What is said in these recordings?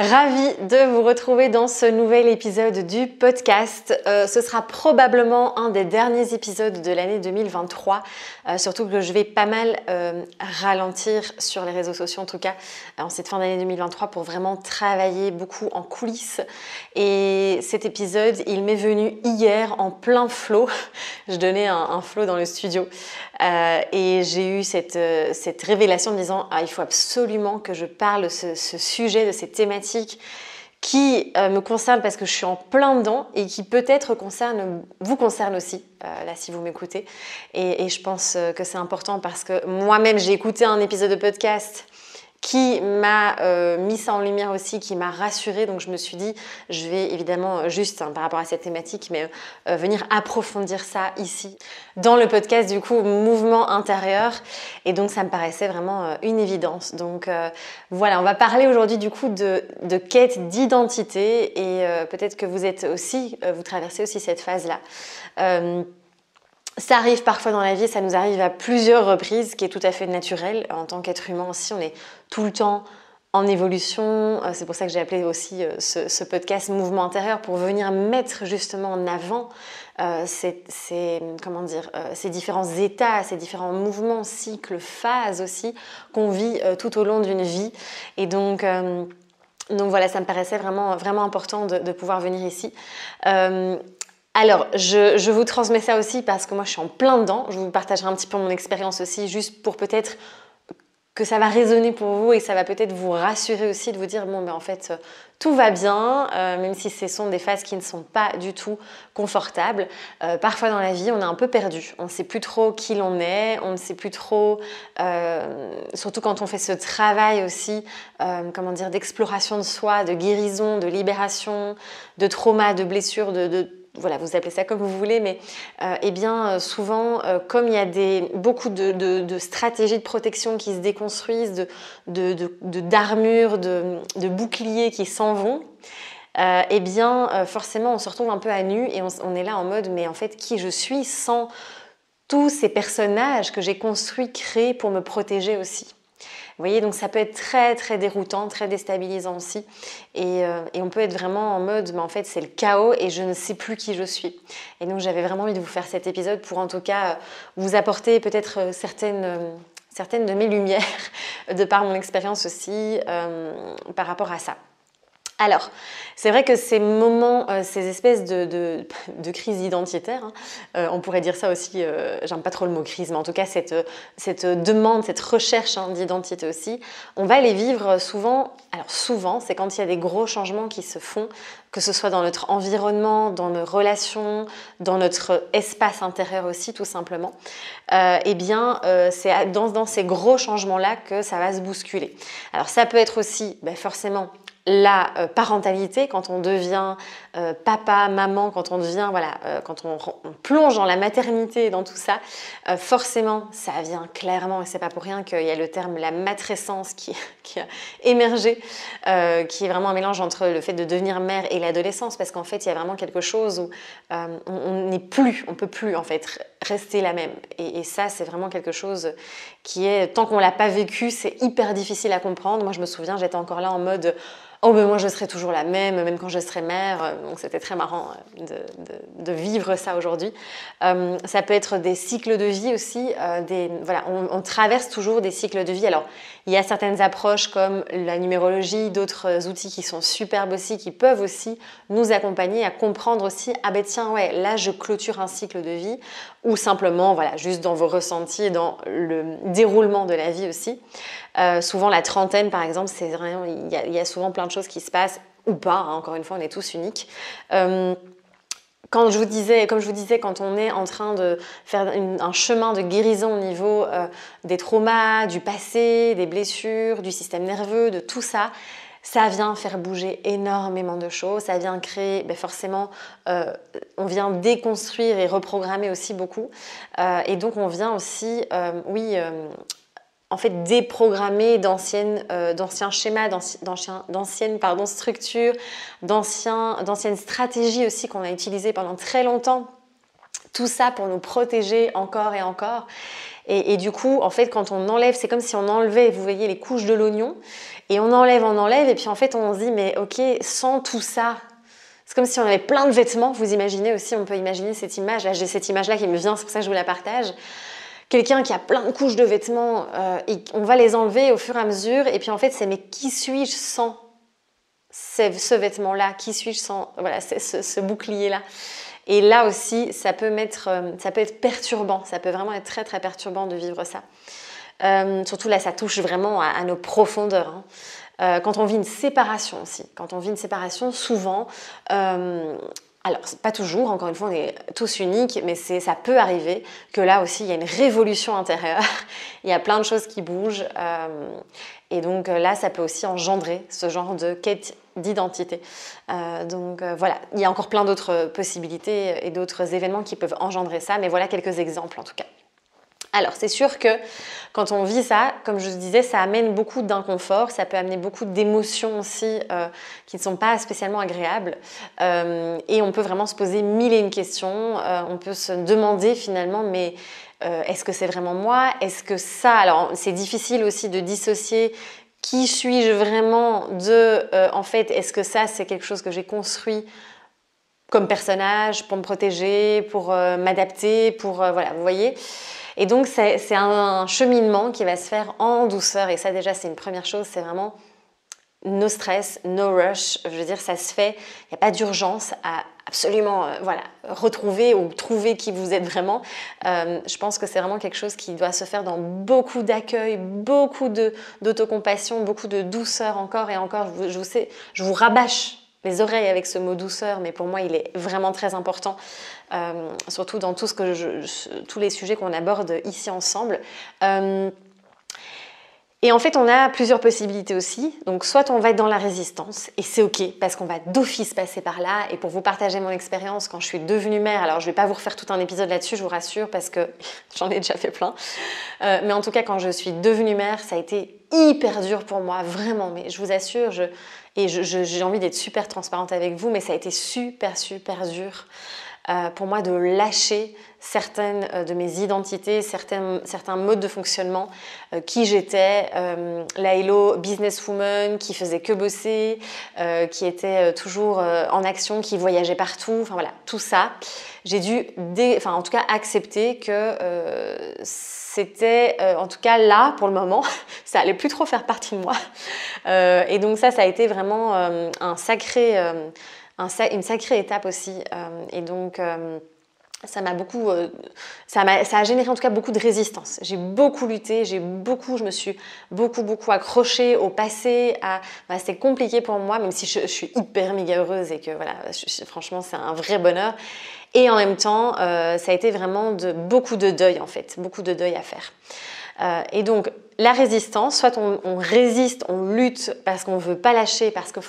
Ravie de vous retrouver dans ce nouvel épisode du podcast. Euh, ce sera probablement un des derniers épisodes de l'année 2023, euh, surtout que je vais pas mal euh, ralentir sur les réseaux sociaux en tout cas en cette fin d'année 2023 pour vraiment travailler beaucoup en coulisses. Et cet épisode, il m'est venu hier en plein flow. je donnais un, un flow dans le studio et j'ai eu cette, cette révélation en me disant ah, il faut absolument que je parle de ce, ce sujet, de ces thématiques qui euh, me concerne parce que je suis en plein dedans et qui peut-être vous concerne aussi, euh, là si vous m'écoutez. Et, et, je pense euh, que c'est important parce que moi-même j'ai écouté un épisode de podcast qui m'a euh, mis ça en lumière aussi, qui m'a rassurée. Donc je me suis dit, je vais évidemment, juste hein, par rapport à cette thématique, mais euh, venir approfondir ça ici, dans le podcast du coup, mouvement intérieur. Et donc ça me paraissait vraiment euh, une évidence. Donc voilà, on va parler aujourd'hui du coup de, de quête d'identité et peut-être que vous êtes aussi, vous traversez aussi cette phase-là. Ça arrive parfois dans la vie, ça nous arrive à plusieurs reprises, ce qui est tout à fait naturel. En tant qu'être humain aussi, on est tout le temps en évolution. Euh, c'est pour ça que j'ai appelé aussi euh, ce, podcast Mouvement intérieur pour venir mettre justement en avant euh, ces, comment dire, ces différents états, ces différents mouvements, cycles, phases aussi qu'on vit tout au long d'une vie. Et donc, donc voilà, ça me paraissait vraiment, vraiment important de, de pouvoir venir ici. Alors, je, vous transmets ça aussi parce que moi, je suis en plein dedans. Je vous partagerai un petit peu mon expérience aussi, juste pour peut-être que ça va résonner pour vous et ça va peut-être vous rassurer aussi de vous dire bon ben en fait tout va bien euh, même si ce sont des phases qui ne sont pas du tout confortables. Euh, parfois dans la vie on est un peu perdu. On ne sait plus trop qui l'on est. On ne sait plus trop euh, surtout quand on fait ce travail aussi comment dire d'exploration de soi de guérison de libération de trauma de blessure de voilà, vous appelez ça comme vous voulez, mais euh, eh bien, euh, souvent, euh, comme il y a beaucoup de, stratégies de protection qui se déconstruisent, d'armures, de, de, boucliers qui s'en vont, eh bien, forcément, on se retrouve un peu à nu et on, est là en mode, mais en fait, qui je suis sans tous ces personnages que j'ai construits, créés pour me protéger aussi. Vous voyez, donc ça peut être très très déroutant, très déstabilisant aussi. Et, euh, on peut être vraiment en mode, mais en fait c'est le chaos et je ne sais plus qui je suis. Et donc j'avais vraiment envie de vous faire cet épisode pour en tout cas euh, vous apporter peut-être euh, certaines, certaines de mes lumières de par mon expérience aussi par rapport à ça. Alors, c'est vrai que ces moments, euh, ces espèces de, de, crise identitaire, hein, euh, on pourrait dire ça aussi, euh, j'aime pas trop le mot crise, mais en tout cas cette, cette demande, cette recherche hein, d'identité aussi, on va les vivre souvent, alors souvent, c'est quand il y a des gros changements qui se font, que ce soit dans notre environnement, dans nos relations, dans notre espace intérieur aussi tout simplement, eh bien c'est dans, dans, ces gros changements-là que ça va se bousculer. Alors ça peut être aussi ben, forcément la euh, parentalité, quand on devient euh, papa, maman, quand on devient, voilà, euh, quand on, plonge dans la maternité, dans tout ça, forcément, ça vient clairement, et c'est pas pour rien qu'il y a le terme la matrescence qui, qui a émergé, qui est vraiment un mélange entre le fait de devenir mère et l'adolescence, parce qu'en fait, il y a vraiment quelque chose où on n'est plus, on peut plus en fait rester la même. Et, et ça, c'est vraiment quelque chose qui est, tant qu'on l'a pas vécu, c'est hyper difficile à comprendre. Moi, je me souviens, j'étais encore là en mode Oh, ben moi je serai toujours la même, même quand je serai mère. Donc c'était très marrant euh, de, de, vivre ça aujourd'hui. Euh, ça peut être des cycles de vie aussi. Euh, des, voilà, on, traverse toujours des cycles de vie. Alors il y a certaines approches comme la numérologie, d'autres outils qui sont superbes aussi, qui peuvent aussi nous accompagner à comprendre aussi ah ben tiens ouais là je clôture un cycle de vie ou simplement voilà juste dans vos ressentis, dans le déroulement de la vie aussi. Souvent, la trentaine, par exemple, il y, a souvent plein de choses qui se passent ou pas. Hein, encore une fois, on est tous uniques. Euh, comme je vous disais, quand on est en train de faire un chemin de guérison au niveau euh, des traumas, du passé, des blessures, du système nerveux, de tout ça, ça vient faire bouger énormément de choses, ça vient créer, ben forcément, on vient déconstruire et reprogrammer aussi beaucoup. et donc on vient aussi, oui, en fait déprogrammer d'anciennes, euh, d'anciens schémas, d'anciennes pardon, structures, d'anciennes stratégies aussi qu'on a utilisées pendant très longtemps. Tout ça pour nous protéger encore et encore. Et, du coup, en fait, quand on enlève, c'est comme si on enlevait, vous voyez, les couches de l'oignon, et on enlève, on enlève, et puis en fait, on se dit, mais ok, sans tout ça, c'est comme si on avait plein de vêtements. Vous imaginez aussi, on peut imaginer cette image. Là, j'ai cette image-là qui me vient, c'est pour ça que je vous la partage. Quelqu'un qui a plein de couches de vêtements, euh, on va les enlever au fur et à mesure. Et puis en fait, c'est mais qui suis-je sans ce vêtement-là? Qui suis-je sans voilà, ce bouclier-là? Et là aussi, ça peut, mettre, euh, ça peut être perturbant, ça peut vraiment être très très perturbant de vivre ça. Euh, surtout là, ça touche vraiment à, nos profondeurs. Hein. Quand on vit une séparation aussi, quand on vit une séparation, souvent, alors pas toujours, encore une fois, on est tous uniques, mais ça peut arriver que là aussi, il y a une révolution intérieure, il y a plein de choses qui bougent, et donc là, ça peut aussi engendrer ce genre de quête d'identité. Euh, donc euh, voilà, il y a encore plein d'autres possibilités et d'autres événements qui peuvent engendrer ça, mais voilà quelques exemples en tout cas. Alors c'est sûr que quand on vit ça, comme je disais, ça amène beaucoup d'inconfort, ça peut amener beaucoup d'émotions aussi euh, qui ne sont pas spécialement agréables. et on peut vraiment se poser mille et une questions. on peut se demander finalement, mais est-ce que c'est vraiment moi? Est-ce que ça Alors c'est difficile aussi de dissocier qui suis-je vraiment de, euh, en fait, est-ce que ça, c'est quelque chose que j'ai construit comme personnage pour me protéger, pour euh, m'adapter, pour, euh, voilà, vous voyez? Et donc, c'est un, cheminement qui va se faire en douceur. Et ça, déjà, c'est une première chose, c'est vraiment no stress, no rush. Je veux dire, ça se fait, il n'y a pas d'urgence à absolument euh, voilà, retrouver ou trouver qui vous êtes vraiment. Euh, je pense que c'est vraiment quelque chose qui doit se faire dans beaucoup d'accueil, beaucoup d'autocompassion, beaucoup de douceur encore et encore. Je vous, sais, je vous rabâche les oreilles avec ce mot douceur, mais pour moi, il est vraiment très important, euh, surtout dans tout ce que je, tous les sujets qu'on aborde ici ensemble. Et en fait, on a plusieurs possibilités aussi. Donc, soit on va être dans la résistance, et c'est OK, parce qu'on va d'office passer par là. Et pour vous partager mon expérience, quand je suis devenue mère, alors je ne vais pas vous refaire tout un épisode là-dessus, je vous rassure, parce que j'en ai déjà fait plein. Euh, mais en tout cas, quand je suis devenue mère, ça a été hyper dur pour moi, vraiment. Mais je vous assure, et j'ai envie d'être super transparente avec vous, mais ça a été super, super dur. Euh, pour moi de lâcher certaines euh, de mes identités, certains, certains modes de fonctionnement, euh, qui j'étais, la hello businesswoman qui faisait que bosser, qui était toujours en action, qui voyageait partout, enfin voilà, tout ça. J'ai dû, enfin en tout cas, accepter que c'était en tout cas là pour le moment, ça allait plus trop faire partie de moi. et donc ça, ça a été vraiment un sacré une sacrée étape aussi. Euh, et donc, euh, ça m'a beaucoup, euh, ça, a, ça, a, généré en tout cas beaucoup de résistance. J'ai beaucoup lutté, j'ai beaucoup, je me suis beaucoup beaucoup accrochée au passé. À, bah, c'était compliqué pour moi, même si je, suis hyper méga heureuse et que voilà, franchement c'est un vrai bonheur. Et en même temps, ça a été vraiment de beaucoup de deuil en fait, beaucoup de deuil à faire. Euh, et donc, la résistance, soit on, résiste, on lutte parce qu'on ne veut pas lâcher, parce que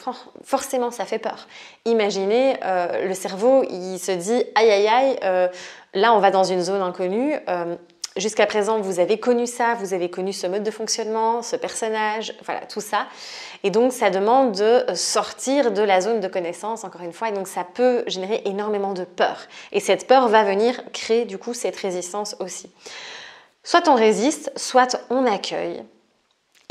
forcément ça fait peur. Imaginez, euh, le cerveau, il se dit aïe aïe aïe, euh, là on va dans une zone inconnue. Jusqu'à présent, vous avez connu ça, vous avez connu ce mode de fonctionnement, ce personnage, voilà, tout ça. Et donc, ça demande de sortir de la zone de connaissance, encore une fois, et donc ça peut générer énormément de peur. Et cette peur va venir créer, du coup, cette résistance aussi. Soit on résiste, soit on accueille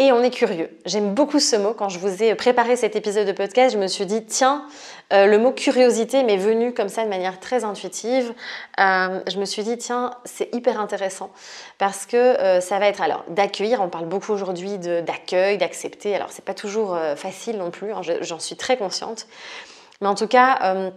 et on est curieux. J'aime beaucoup ce mot. Quand je vous ai préparé cet épisode de podcast, je me suis dit, tiens, euh, le mot curiosité m'est venu comme ça de manière très intuitive. Euh, je me suis dit, tiens, c'est hyper intéressant parce que euh, ça va être alors d'accueillir. On parle beaucoup aujourd'hui d'accueil, d'accepter. Alors, c'est pas toujours facile non plus, hein, j'en suis très consciente. Mais en tout cas,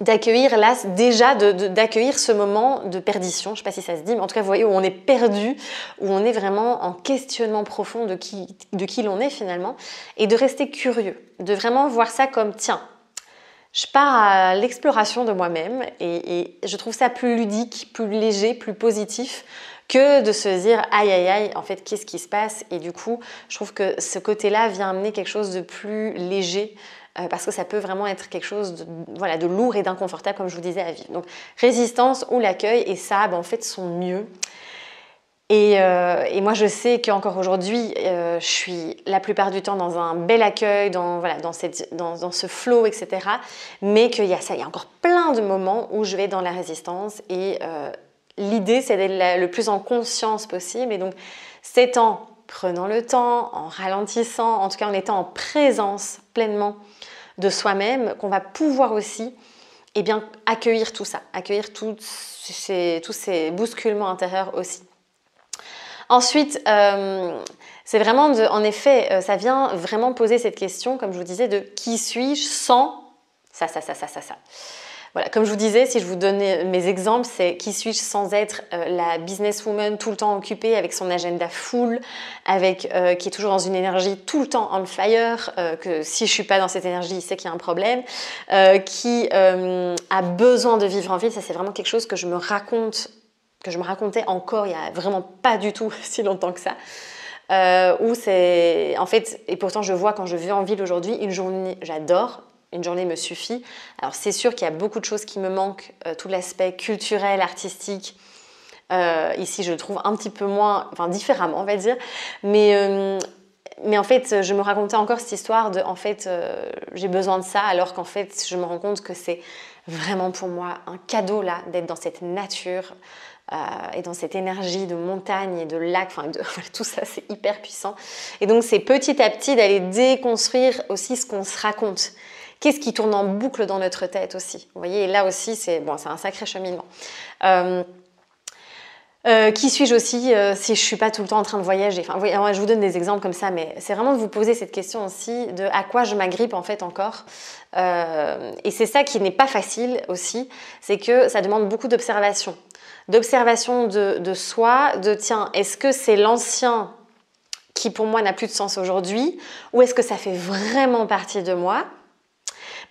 d'accueillir là déjà d'accueillir ce moment de perdition, je ne sais pas si ça se dit, mais en tout cas vous voyez où on est perdu, où on est vraiment en questionnement profond de qui, de qui l'on est finalement, et de rester curieux, de vraiment voir ça comme tiens, je pars à l'exploration de moi-même et, et, je trouve ça plus ludique, plus léger, plus positif que de se dire aïe aïe aïe, en fait qu'est-ce qui se passe? Et du coup je trouve que ce côté-là vient amener quelque chose de plus léger euh, parce que ça peut vraiment être quelque chose de, voilà, de lourd et d'inconfortable, comme je vous disais, à vivre. Donc, résistance ou l'accueil, et ça, ben, en fait, sont mieux. Et, euh, moi, je sais qu'encore aujourd'hui, euh, je suis la plupart du temps dans un bel accueil, dans, voilà, dans, cette, dans, dans ce flow, etc. Mais qu'il y a ça, il y a encore plein de moments où je vais dans la résistance et l'idée, c'est d'être le plus en conscience possible. Et donc, c'est en prenant le temps, en ralentissant, en tout cas en étant en présence pleinement de soi-même, qu'on va pouvoir aussi eh bien, accueillir tout ça, accueillir tous ces, tous ces bousculements intérieurs aussi. Ensuite, euh, c'est vraiment, de, en effet, euh, ça vient vraiment poser cette question, comme je vous disais, de qui suis-je sans ça, ça, ça, ça, ça, ça. Voilà, comme je vous disais, si je vous donnais mes exemples, c'est qui suis-je sans être euh, la businesswoman tout le temps occupée avec son agenda full, avec euh, qui est toujours dans une énergie tout le temps on fire, euh, que si je suis pas dans cette énergie, c'est qu'il y a un problème, qui a besoin de vivre en ville. Ça, c'est vraiment quelque chose que je me raconte, que je me racontais encore il y a vraiment pas du tout si longtemps que ça. où c'est en fait et pourtant je vois quand je vis en ville aujourd'hui une journée j'adore une journée me suffit. Alors c'est sûr qu'il y a beaucoup de choses qui me manquent, euh, tout l'aspect culturel, artistique. Euh, ici, je le trouve un petit peu moins, enfin différemment, on va dire. Mais, euh, mais en fait, je me racontais encore cette histoire de, en fait, j'ai besoin de ça, alors qu'en fait, je me rends compte que c'est vraiment pour moi un cadeau là d'être dans cette nature. et dans cette énergie de montagne et de lac, enfin de, tout ça c'est hyper puissant. Et donc c'est petit à petit d'aller déconstruire aussi ce qu'on se raconte qu'est-ce qui tourne en boucle dans notre tête aussi? Vous voyez, là aussi, c'est bon, un sacré cheminement. Euh, euh, qui suis-je aussi euh, si je suis pas tout le temps en train de voyager? Enfin, Je vous donne des exemples comme ça, mais c'est vraiment de vous poser cette question aussi de à quoi je m'agrippe en fait encore. et c'est ça qui n'est pas facile aussi, c'est que ça demande beaucoup d'observation. D'observation de, de, soi, de tiens, est-ce que c'est l'ancien qui pour moi n'a plus de sens aujourd'hui, ou est-ce que ça fait vraiment partie de moi?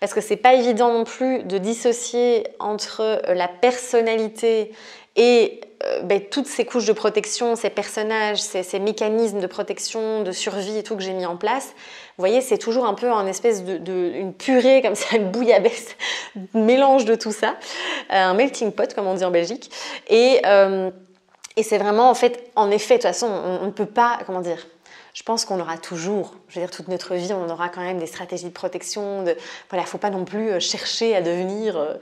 Parce que c'est pas évident non plus de dissocier entre euh, la personnalité et euh, ben, toutes ces couches de protection, ces personnages, ces, mécanismes de protection, de survie et tout que j'ai mis en place. Vous voyez, c'est toujours un peu un espèce de, une purée comme ça, une bouillabaisse, mélange de tout ça, euh, un melting pot comme on dit en Belgique. Et, et c'est vraiment en fait, en effet, de toute façon, on ne peut pas, comment dire, je pense qu'on aura toujours, je veux dire toute notre vie, on aura quand même des stratégies de protection. De, voilà, faut pas non plus euh, chercher à devenir euh,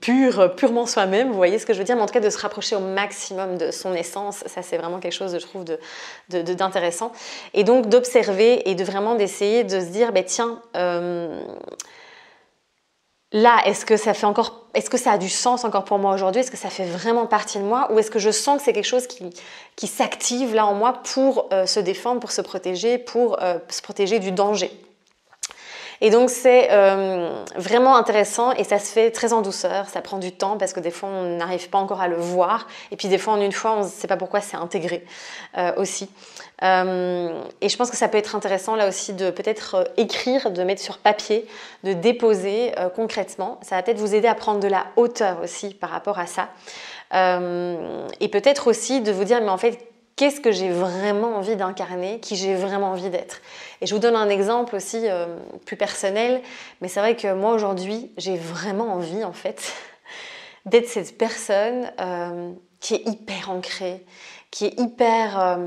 pur, purement soi-même. Vous voyez ce que je veux dire Mais en tout cas, de se rapprocher au maximum de son essence, ça c'est vraiment quelque chose, je trouve, d'intéressant. De, et donc d'observer et de vraiment d'essayer de se dire, ben tiens. Euh, là, est-ce que ça fait encore, est-ce que ça a du sens encore pour moi aujourd'hui? Est-ce que ça fait vraiment partie de moi? Ou est-ce que je sens que c'est quelque chose qui, qui s'active là en moi pour euh, se défendre, pour se protéger, pour euh, se protéger du danger? Et donc c'est euh, vraiment intéressant et ça se fait très en douceur, ça prend du temps parce que des fois on n'arrive pas encore à le voir et puis des fois en une fois on ne sait pas pourquoi c'est intégré aussi. Euh, et je pense que ça peut être intéressant là aussi de peut-être euh, écrire, de mettre sur papier, de déposer euh, concrètement. Ça va peut-être vous aider à prendre de la hauteur aussi par rapport à ça. et peut-être aussi de vous dire, mais en fait, qu'est-ce que j'ai vraiment envie d'incarner, qui j'ai vraiment envie d'être. Et je vous donne un exemple aussi plus personnel, mais c'est vrai que moi aujourd'hui, j'ai vraiment envie en fait d'être cette personne qui est hyper ancrée, qui est hyper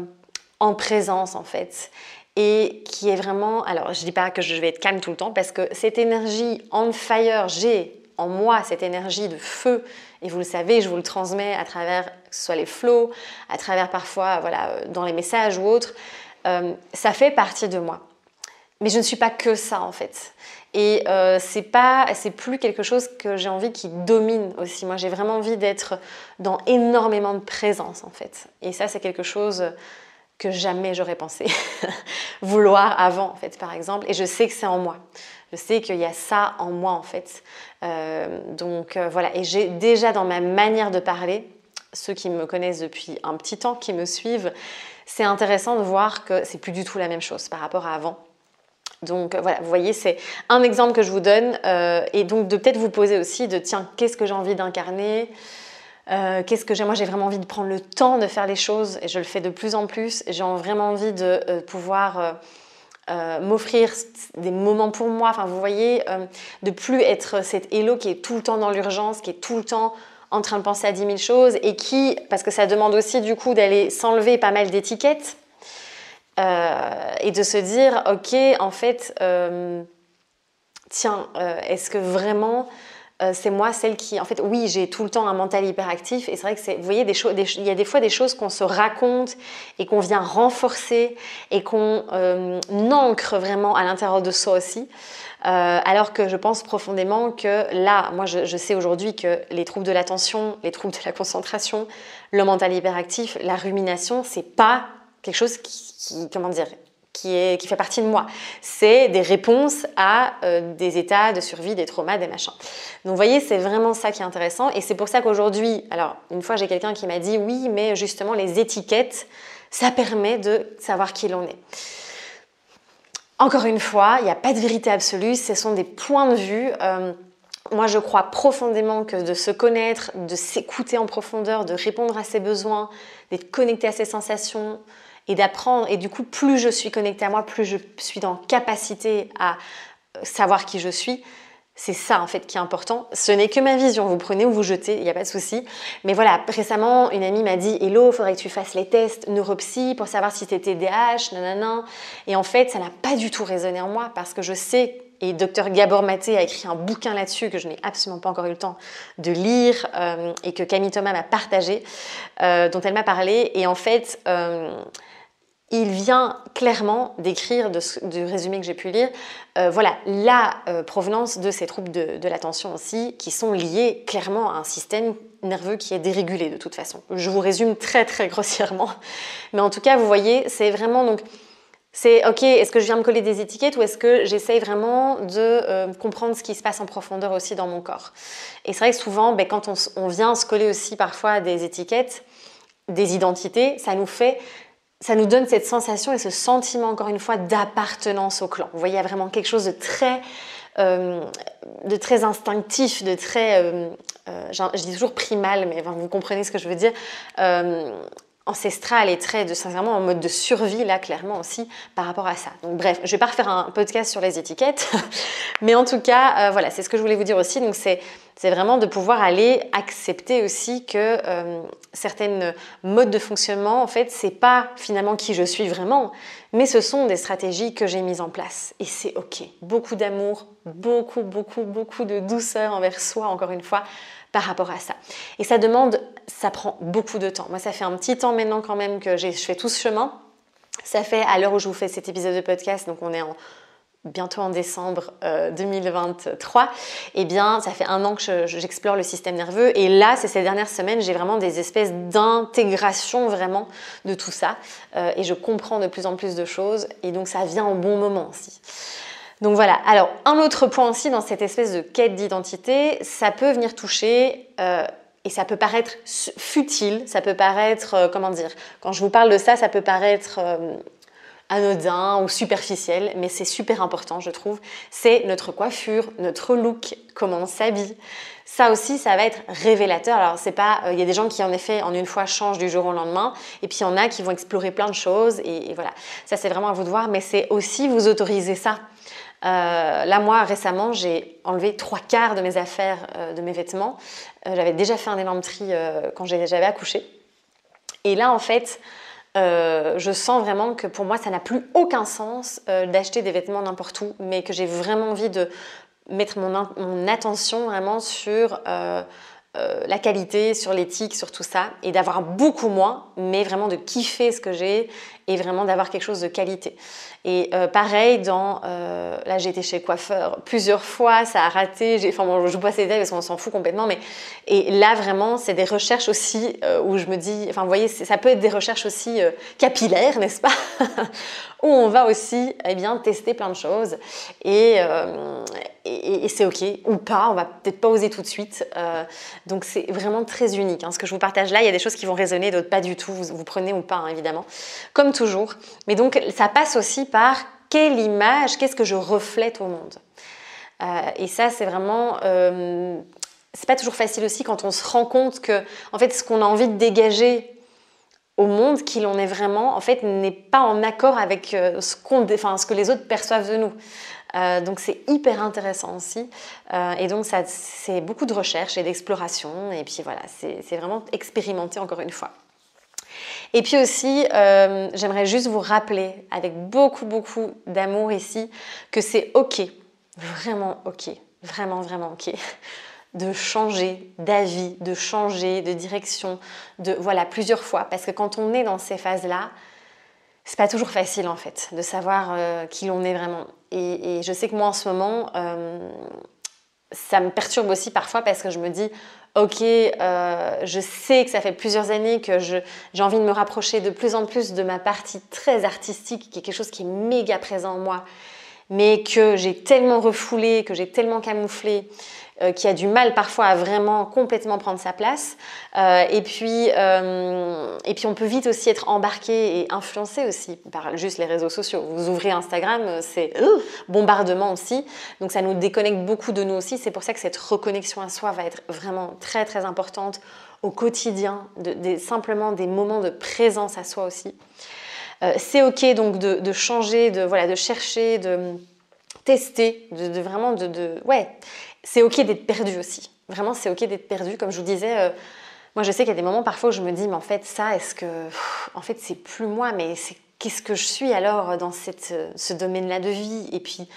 en présence en fait et qui est vraiment, alors je dis pas que je vais être calme tout le temps parce que cette énergie on fire, j'ai en moi cette énergie de feu et vous le savez, je vous le transmets à travers que ce soit les flots, à travers parfois voilà euh, dans les messages ou autres, euh, ça fait partie de moi. Mais je ne suis pas que ça en fait. Et euh, c'est pas, c'est plus quelque chose que j'ai envie qui domine aussi. Moi, j'ai vraiment envie d'être dans énormément de présence en fait. Et ça, c'est quelque chose que jamais j'aurais pensé vouloir avant, en fait, par exemple. Et je sais que c'est en moi. Je sais qu'il y a ça en moi, en fait. Euh, donc voilà. Et j'ai déjà dans ma manière de parler, ceux qui me connaissent depuis un petit temps, qui me suivent, c'est intéressant de voir que c'est plus du tout la même chose par rapport à avant. Donc voilà, vous voyez, c'est un exemple que je vous donne. Euh, et donc de peut-être vous poser aussi de, tiens, qu'est-ce que j'ai envie d'incarner euh, qu'est-ce que j'ai Moi, j'ai vraiment envie de prendre le temps de faire les choses et je le fais de plus en plus. J'ai vraiment envie de euh, pouvoir euh, m'offrir des moments pour moi. Enfin, vous voyez, de plus être cette Hello qui est tout le temps dans l'urgence, qui est tout le temps en train de penser à 10 000 choses et qui, parce que ça demande aussi du coup d'aller s'enlever pas mal d'étiquettes et de se dire, ok, en fait, tiens, est-ce que vraiment euh, c'est moi celle qui, en fait, oui, j'ai tout le temps un mental hyperactif et c'est vrai que c'est, vous voyez, des choses, il y a des fois des choses qu'on se raconte et qu'on vient renforcer et qu'on euh, ancre vraiment à l'intérieur de soi aussi. Euh, alors que je pense profondément que là, moi je, sais aujourd'hui que les troubles de l'attention, les troubles de la concentration, le mental hyperactif, la rumination, c'est pas quelque chose qui, comment dire, qui, fait partie de moi. C'est des réponses à euh, des états de survie, des traumas, des machins. Donc vous voyez, c'est vraiment ça qui est intéressant. Et c'est pour ça qu'aujourd'hui, alors une fois j'ai quelqu'un qui m'a dit oui, mais justement les étiquettes, ça permet de savoir qui l'on est. Encore une fois, il n'y a pas de vérité absolue, ce sont des points de vue. Euh, moi, je crois profondément que de se connaître, de s'écouter en profondeur, de répondre à ses besoins, d'être connecté à ses sensations et d'apprendre. Et du coup, plus je suis connectée à moi, plus je suis en capacité à savoir qui je suis. C'est ça en fait qui est important. Ce n'est que ma vision. Vous prenez ou vous jetez, il n'y a pas de souci. Mais voilà, récemment, une amie m'a dit Hello, faudrait que tu fasses les tests neuropsy pour savoir si tu étais DH, nanana. Et en fait, ça n'a pas du tout résonné en moi parce que je sais, et docteur Gabor Maté a écrit un bouquin là-dessus que je n'ai absolument pas encore eu le temps de lire euh, et que Camille Thomas m'a partagé, euh, dont elle m'a parlé. Et en fait, euh, il vient clairement décrire du résumé que j'ai pu lire, euh, voilà, la euh, provenance de ces troubles de, l'attention aussi, qui sont liés clairement à un système nerveux qui est dérégulé de toute façon. Je vous résume très très grossièrement, mais en tout cas, vous voyez, c'est vraiment donc c'est ok, est-ce que je viens me coller des étiquettes ou est-ce que j'essaye vraiment de euh, comprendre ce qui se passe en profondeur aussi dans mon corps? Et c'est vrai que souvent, ben, quand on, on, vient se coller aussi parfois des étiquettes, des identités, ça nous fait ça nous donne cette sensation et ce sentiment, encore une fois, d'appartenance au clan. Vous voyez, il y a vraiment quelque chose de très, euh, de très instinctif, de très, euh, euh, je dis toujours primal, mais vous comprenez ce que je veux dire, ancestral et très, de, sincèrement, en mode de survie, là, clairement aussi, par rapport à ça. Donc, bref, je ne vais pas refaire un podcast sur les étiquettes, mais en tout cas, voilà, c'est ce que je voulais vous dire aussi. Donc, c'est c'est vraiment de pouvoir aller accepter aussi que euh, certaines modes de fonctionnement, en fait, c'est pas finalement qui je suis vraiment, mais ce sont des stratégies que j'ai mises en place. Et c'est ok. Beaucoup d'amour, beaucoup, beaucoup, beaucoup de douceur envers soi, encore une fois, par rapport à ça. Et ça demande, ça prend beaucoup de temps. Moi, ça fait un petit temps maintenant quand même que je fais tout ce chemin. Ça fait à l'heure où je vous fais cet épisode de podcast, donc on est en bientôt en décembre 2023, euh, eh bien, ça fait un an que j'explore le système nerveux. Et là, c'est ces dernières semaines, j'ai vraiment des espèces d'intégration vraiment de tout ça. Euh, et je comprends de plus en plus de choses. Et donc, ça vient au bon moment aussi. Donc voilà. Alors, un autre point aussi dans cette espèce de quête d'identité, ça peut venir toucher... Euh, et ça peut paraître futile, ça peut paraître, comment dire, quand je vous parle de ça, ça peut paraître anodin ou superficiel, mais c'est super important, je trouve. C'est notre coiffure, notre look, comment on s'habille. Ça aussi, ça va être révélateur. Alors, c'est pas. Euh, il y a des gens qui, en effet, en une fois, changent du jour au lendemain, et puis il y en a qui vont explorer plein de choses, et, voilà. Ça, c'est vraiment à vous de voir, mais c'est aussi vous autoriser ça. Euh, là, moi, récemment, j'ai enlevé trois quarts de mes affaires, euh, de mes vêtements. j'avais déjà fait un énorme tri quand j'avais accouché. Et là, en fait, euh, je sens vraiment que pour moi, ça n'a plus aucun sens euh, d'acheter des vêtements n'importe où, mais que j'ai vraiment envie de mettre mon, attention vraiment sur euh, la qualité, sur l'éthique, sur tout ça, et d'avoir beaucoup moins, mais vraiment de kiffer ce que j'ai vraiment d'avoir quelque chose de qualité. Et pareil, dans, là j'ai été chez le coiffeur plusieurs fois, ça a raté, enfin bon, je vous passe les détails parce qu'on s'en fout complètement, mais et là vraiment c'est des recherches aussi où je me dis, enfin vous voyez, ça peut être des recherches aussi capillaires, n'est-ce pas Où on va aussi eh bien, tester plein de choses et, et, c'est ok, ou pas, on va peut-être pas oser tout de suite. donc c'est vraiment très unique. Hein. Ce que je vous partage là, il y a des choses qui vont résonner, d'autres pas du tout, vous, vous prenez ou pas hein, évidemment, comme Mais donc ça passe aussi par quelle image, qu'est-ce que je reflète au monde. Euh, et ça, c'est vraiment. Euh, c'est pas toujours facile aussi quand on se rend compte que, en fait, ce qu'on a envie de dégager au monde, qui l'on est vraiment, en fait, n'est pas en accord avec euh, ce, que les autres perçoivent de nous. donc c'est hyper intéressant aussi. et donc ça, c'est beaucoup de recherche et d'exploration. Et puis voilà, c'est vraiment expérimenté encore une fois. Et puis aussi, euh, j'aimerais juste vous rappeler, avec beaucoup, beaucoup d'amour ici, que c'est OK, vraiment OK, vraiment, vraiment OK, de changer d'avis, de changer de direction, de voilà plusieurs fois. Parce que quand on est dans ces phases-là, c'est pas toujours facile en fait de savoir euh, qui l'on est vraiment. Et, je sais que moi en ce moment, euh, ça me perturbe aussi parfois parce que je me dis, ok, euh, je sais que ça fait plusieurs années que j'ai envie de me rapprocher de plus en plus de ma partie très artistique, qui est quelque chose qui est méga présent en moi, mais que j'ai tellement refoulé, que j'ai tellement camouflé, euh, qui a du mal parfois à vraiment complètement prendre sa place. Euh, et, puis, euh, et puis on peut vite aussi être embarqué et influencé aussi par juste les réseaux sociaux. Vous ouvrez Instagram, c'est bombardement aussi. Donc ça nous déconnecte beaucoup de nous aussi. C'est pour ça que cette reconnexion à soi va être vraiment très très importante au quotidien, de, simplement des moments de présence à soi aussi. c'est ok donc de, de, changer, de, voilà, de chercher, de tester, de, vraiment de, de ouais c'est ok d'être perdu aussi. Vraiment, c'est ok d'être perdu. Comme je vous disais, euh, moi je sais qu'il y a des moments parfois où je me dis, mais en fait, ça, est-ce que. en fait, c'est plus moi, mais qu'est-ce que je suis alors dans cette, ce domaine-là de vie? Et puis,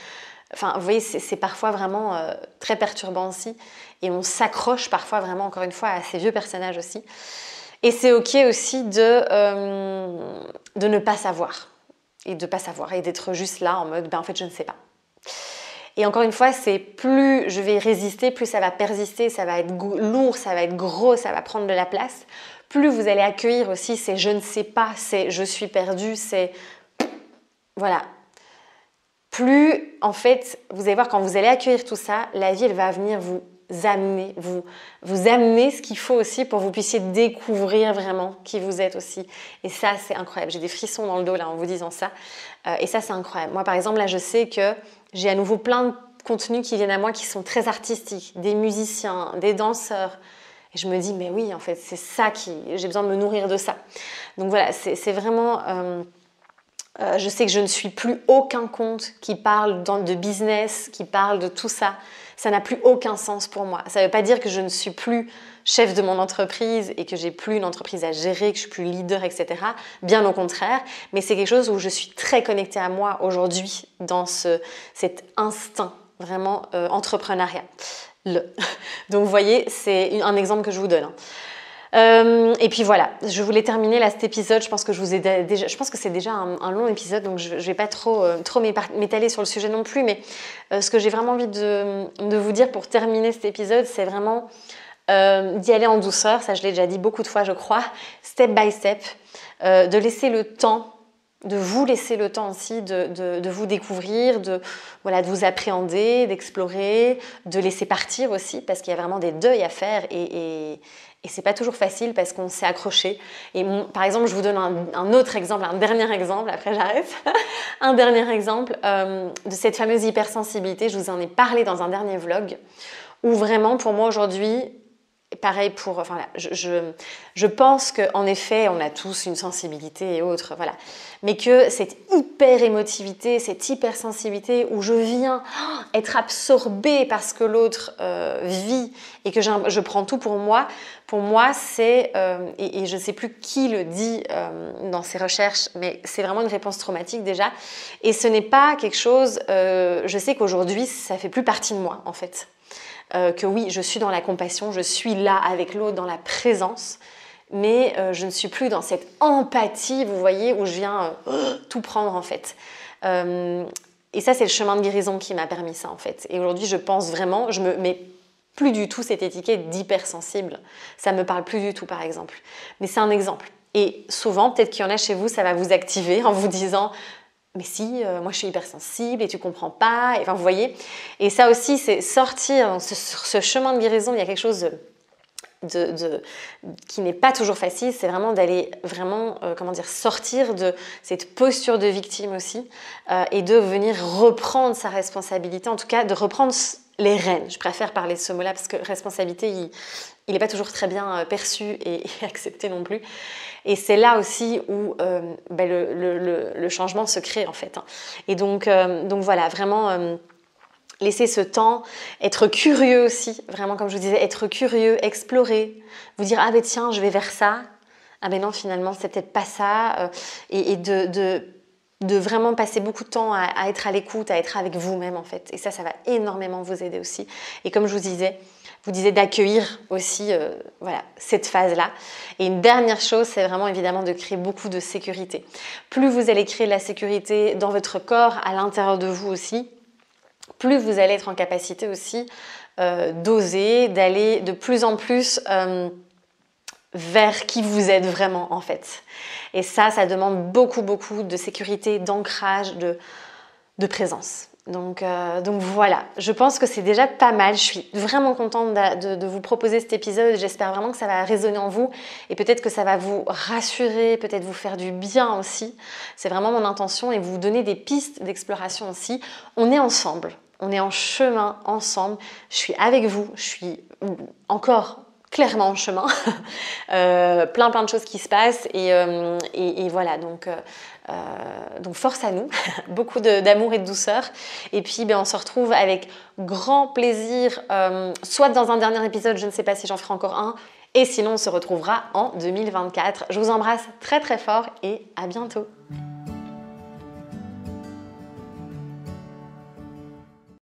enfin, vous voyez, c'est parfois vraiment euh, très perturbant aussi. Et on s'accroche parfois vraiment, encore une fois, à ces vieux personnages aussi. Et c'est ok aussi de, euh, de ne pas savoir. Et de ne pas savoir. Et d'être juste là en mode, ben en fait, je ne sais pas. Et encore une fois, c'est plus je vais résister, plus ça va persister, ça va être lourd, ça va être gros, ça va prendre de la place. Plus vous allez accueillir aussi c'est je ne sais pas, c'est je suis perdu, c'est voilà. Plus en fait, vous allez voir quand vous allez accueillir tout ça, la vie elle va venir vous amener, vous, vous amener ce qu'il faut aussi pour que vous puissiez découvrir vraiment qui vous êtes aussi. Et ça, c'est incroyable. J'ai des frissons dans le dos là en vous disant ça. Euh, et ça, c'est incroyable. Moi, par exemple, là, je sais que j'ai à nouveau plein de contenus qui viennent à moi qui sont très artistiques, des musiciens, des danseurs. Et je me dis, mais oui, en fait, c'est ça qui. J'ai besoin de me nourrir de ça. Donc voilà, c'est vraiment. Euh, euh, je sais que je ne suis plus aucun compte qui parle de business, qui parle de tout ça. Ça n'a plus aucun sens pour moi. Ça ne veut pas dire que je ne suis plus chef de mon entreprise et que j'ai plus une entreprise à gérer, que je suis plus leader, etc. Bien au contraire, mais c'est quelque chose où je suis très connectée à moi aujourd'hui dans ce, cet instinct vraiment euh, entrepreneuriat. Donc vous voyez, c'est un exemple que je vous donne. Euh, et puis voilà, je voulais terminer là cet épisode. Je pense que je vous ai déjà, je pense que c'est déjà un, long épisode, donc je, ne vais pas trop, euh, trop m'étaler sur le sujet non plus. Mais ce que j'ai vraiment envie de, de, vous dire pour terminer cet épisode, c'est vraiment euh, d'y aller en douceur, ça je l'ai déjà dit beaucoup de fois je crois, step by step, euh, de laisser le temps, de vous laisser le temps aussi de, vous découvrir, de, voilà, de vous appréhender, d'explorer, de laisser partir aussi, parce qu'il y a vraiment des deuils à faire et, et, c'est pas toujours facile parce qu'on s'est accroché. Et par exemple, je vous donne un, autre exemple, un dernier exemple, après j'arrête. un dernier exemple euh, de cette fameuse hypersensibilité. Je vous en ai parlé dans un dernier vlog où vraiment pour moi aujourd'hui, pareil pour. Enfin, je, je, pense qu'en effet, on a tous une sensibilité et autres, voilà. Mais que cette hyper émotivité, cette hypersensibilité où je viens être absorbée parce que l'autre euh, vit et que je prends tout pour moi, pour moi, c'est. Euh, et, je ne sais plus qui le dit euh, dans ses recherches, mais c'est vraiment une réponse traumatique déjà. Et ce n'est pas quelque chose. je sais qu'aujourd'hui, ça fait plus partie de moi, en fait. Euh, que oui, je suis dans la compassion, je suis là avec l'autre, dans la présence, mais euh, je ne suis plus dans cette empathie, vous voyez, où je viens euh, tout prendre en fait. et ça, c'est le chemin de guérison qui m'a permis ça en fait. Et aujourd'hui, je pense vraiment, je me mets plus du tout cette étiquette d'hypersensible. Ça me parle plus du tout, par exemple. Mais c'est un exemple. Et souvent, peut-être qu'il y en a chez vous, ça va vous activer en vous disant mais si, euh, moi je suis hypersensible et tu comprends pas. Et, enfin, vous voyez. Et ça aussi, c'est sortir sur ce, chemin de guérison. Il y a quelque chose de, qui n'est pas toujours facile. C'est vraiment d'aller vraiment, euh, comment dire, sortir de cette posture de victime aussi euh, et de venir reprendre sa responsabilité. En tout cas, de reprendre les rênes. Je préfère parler de ce mot-là parce que responsabilité, il n'est pas toujours très bien perçu et accepté non plus. Et c'est là aussi où euh, ben, le, changement se crée en fait. Hein. Et donc, euh, donc voilà, vraiment euh, laisser ce temps, être curieux aussi, vraiment comme je vous disais, être curieux, explorer, vous dire ah ben tiens, je vais vers ça, ah ben non finalement c'est peut-être pas ça, et, de, de vraiment passer beaucoup de temps à, être à l'écoute, à être avec vous-même en fait. Et ça, ça va énormément vous aider aussi. Et comme je vous disais, vous disais d'accueillir aussi euh, cette phase-là. Et une dernière chose, c'est vraiment évidemment de créer beaucoup de sécurité. Plus vous allez créer de la sécurité dans votre corps, à l'intérieur de vous aussi, plus vous allez être en capacité aussi euh, d'oser, d'aller de plus en plus euh, vers qui vous êtes vraiment en fait. Et ça, ça demande beaucoup, beaucoup de sécurité, d'ancrage, de présence. Donc, euh, donc, voilà, je pense que c'est déjà pas mal. Je suis vraiment contente de, vous proposer cet épisode. J'espère vraiment que ça va résonner en vous et peut-être que ça va vous rassurer, peut-être vous faire du bien aussi. C'est vraiment mon intention et vous donner des pistes d'exploration aussi. On est ensemble, on est en chemin ensemble. Je suis avec vous, je suis encore clairement en chemin. Euh, plein plein de choses qui se passent et, euh, voilà donc, euh, donc force à nous, beaucoup d'amour et de douceur. Et puis ben, on se retrouve avec grand plaisir, soit dans un dernier épisode, je ne sais pas si j'en ferai encore un, et sinon on se retrouvera en 2024. Je vous embrasse très très fort et à bientôt.